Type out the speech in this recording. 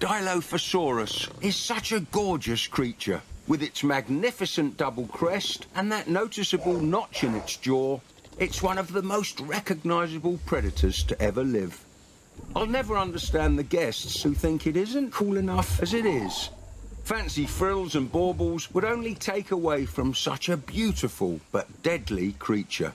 Dilophosaurus is such a gorgeous creature. With its magnificent double crest and that noticeable notch in its jaw, it's one of the most recognisable predators to ever live. I'll never understand the guests who think it isn't cool enough as it is. Fancy frills and baubles would only take away from such a beautiful but deadly creature.